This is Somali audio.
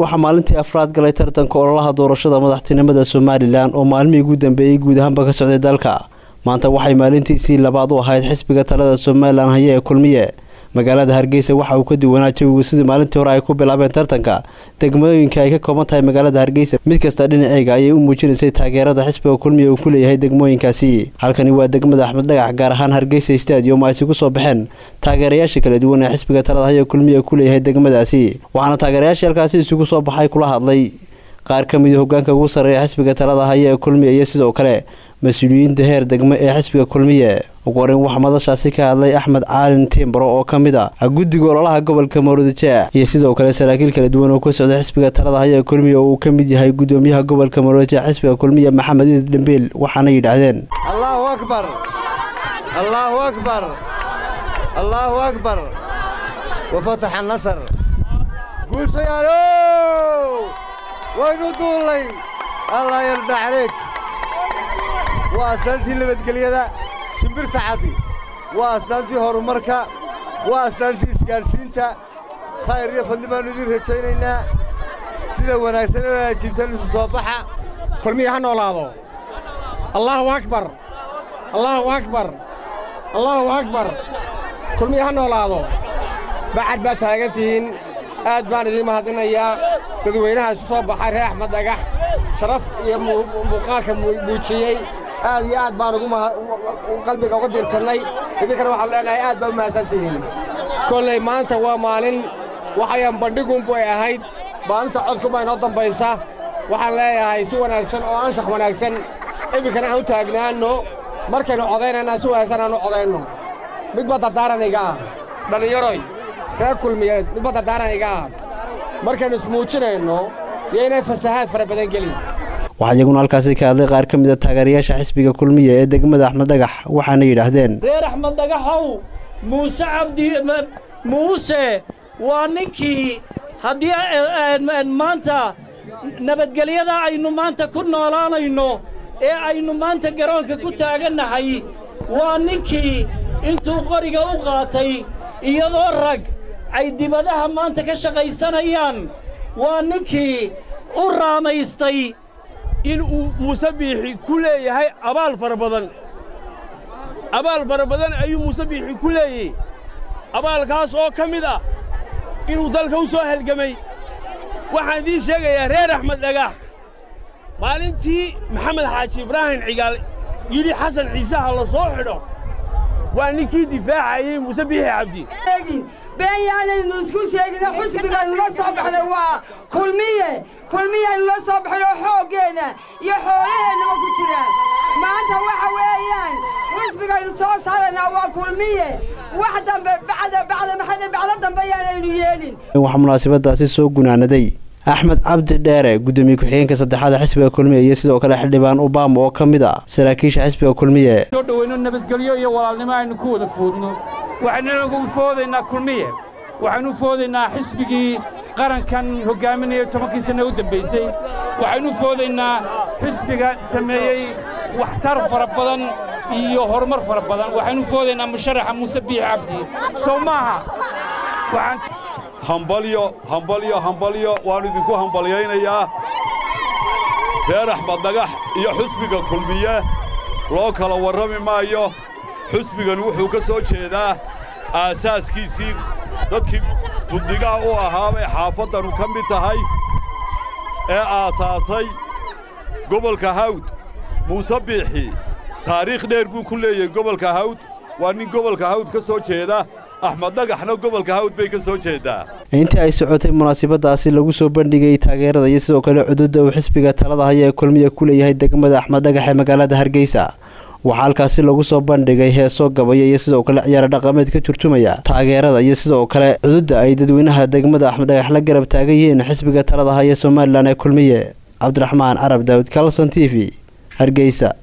waxaa maalintii afraad galay tartanka ololaha doorashada madaxtinimada somalilan oo maalmihii ugu dambeeyey guud ahaanba ka socday dalka. Maanta waxay maalintiisii labaad u ahayd xisbiga talada somalilan haya ee kulmiye magaalada hargeysa waxa uu ka duwanaa jawigu sidii maalintii hore ay ku bilaabeen tartanka. Degmooyinka ay ka kooban tahay magaalada hargeysa mid kasta dhinaceega ayay u muujinaysay taageerada xisbiga kulmiye uu ku leeyahay degmooyinkaasi. Halkani waa degmada axmed dhagax gaar ahaan hargeysa stadium ay isugu soo baxeen. Taageerayaasha kala duwan ee xisbiga talada haya kulmiye ku leeyahay degmadaasi. Waxaana taageerayaashii halkaasi isugu soo baxay kula hadlay qaar ka mid hogaanka ugu sarreeya xisbiga talada haya ee kulmiye iyo sidoo kale mas'uuliyiinta heer degmo ee xisbiga kulmiye ugu horeyn waxaa madashaasi ka hadlay axmed caalin timbaro oo ka mid a guddiga ololaha gobolka maroodijeex iyo sidoo kale saraakiil kala duwan oo ka socda xisbiga talada haya ee kulmiye oo uu ka mid yahay gudoomiyaha gobolka maroodijeex xisbiga kulmiye maxamed idid dhambeel waxaana yidhaahdeen allahu akbar! Allahu akbar! Allahu akbar! Wafataxa nasar guushayaalow waynu duullay allah calayk waa astaantii nabadgelyada shimbirta caddi waa astaantii horumarka waa astaantii isgaadhsiinta khayr iyo fadli baannu idiin rajaynaynaa sida wanaagsan oo ajiibtan isu soo baxa kulmiya ha noolaado allaahu akbar allaahu akbar allaahu akbar kulmiya ha noolaado bacad baad taagan tihiin aad baan idiin mahadinayaa dadweynaha isu soo baxay reer axmed dhagax sharaf iyo muuqaalka muujiyey. Aad iyo aad baan qalbiga uga diirsannay idinkana waxaanu leenahay aad baa u mahadsan tihiin kolley maanta waa maalin. Waxayaan bandhigunbu ay ahayd. Maalinta codkuma inoo dambaysa. Waxaan leeyahay si wanaagsan oo anshax wanaagsan. Iminkana aan u taagnaanno markaynu codaynayna si wanaagsan aan u codayno midba dardaaranayga ah? Dhallinyaroy reer kulmiyeed midba dardaaranayga ah markaynu ismuujinayno iyo inay fasahaad fara badan gelin. Waxaa iyaguna halkaasi ka hadlay qaar ka mid a taageerayaasha xisbiga kulmiye ee degmada axmed dhagax waxaana yidhaahdeen reer axmed dhagaxow muuse cabdi muuse waa ninkii haddii maanta nabadgelyada aynu maanta ku noolaanayno ee aynu maanta garoonka ku taagannahay waa ninkii intuu qoriga u qaatay iyadoo rag ay dibadaha maanta ka shaqaysanayaan waa ninkii u raamaystay in uu muuse biixi ku leeyahay abaal fara badan. Abaal fara badan ayuu muuse biixi ku leeyey abaalkaas oo ka mid ah inuu dalka u soo halgemay waxaan idiin sheegayaa reer axmed dhagax. Maalintii maxamed xaaji ibraahim cigaal yidhi xasan ciise ha la soo xidho. Waa ninkii difaacayey muuse biixi cabdi been yaanaynu isku sheegina xusbigaynu la soo baxnay waa kulmiye kulmiyaynu la soo baxnay oo xooggeenna iyo xoolaheennaba ku jiraan maanta waxa weeyaan xusbigaynu soo saaraynaa waa kulmiye wax dambe bacda bacda maxada bacdo dambe yaanaynu yeelin waxaa munaasabadaasi soo gunaanaday axmed cabdi dheere gudoomiye ku-xigeenka saddexaad xisbiga kulmiye iyo sidoo kale xildhibaan obama oo ka mid ah saraakiisha xisbiga kulmiye soo dhoweyno nabadgelyo iyo walaalnimo aynu ku wada foodno waxaynu foodaynaa kulmiye. Waxaynu foodaynaa xisbigii qarankan hoggaaminaya tobankii sanne u dambaysay waxaynu foodaynaa xisbiga sameeyey waxtar fara badan iyo horumar fara badan. Waxaynu foodaynaa musharaxa muuse biixi cabdi. Sow maaha hambalyo hambalyo hambalyo waannu idinku hambalyaynayaa. Reer axmed dhagax iyo xusbiga kulmiye. Loo kala warrami maayo xusbigan wuxuu ka soo jeedaa aasaaskiisii. Dadkii buddigaha u ahaabay xaafaddanu ka mid tahay ee aasaasay gobolka hawd. Muuse biixi taariikh dheer buu ku leeyahay gobolka hawd. Waa nin gobolka hawd ka soo jeeda. Axmed dhagaxna gobolka hawd bay ka soo jeedaa. Intii ay socotay munaasabadaasi lagu soo bandhigay taageerada iyo sidoo kale cududa uu xisbiga talada haya ee kulmiya ku leeyahay degmada axmed dhagax ee magaalada hargeysa waxaa halkaasi lagu soo bandhigay heesoo gabaya iyo sidoo kale ciyaaro dhaqameed ka turjumaya. Taageerada iyo sidoo kale cududda ay dadweynaha degmada axmed dhagax la garab taagan yihiin xisbiga talada haya somalilan ee kulmiye. Cabdiraxmaan carab daawud kalson t v hargeysa